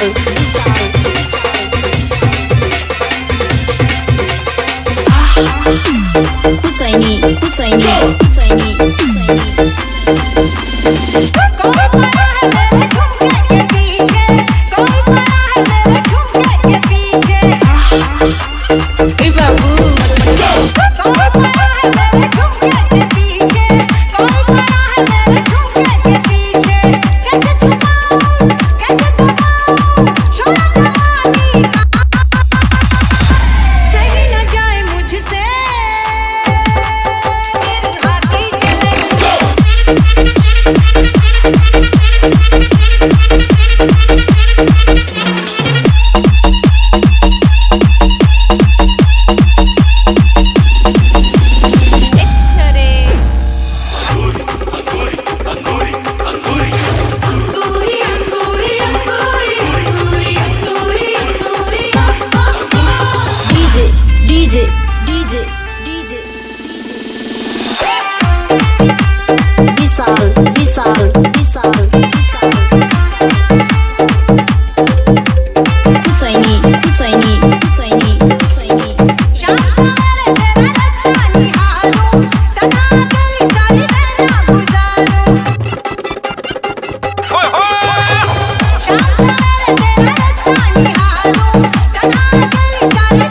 Tiny, tiny, tiny, tiny, tiny. DJ DJ DJ DJ. Vishal Vishal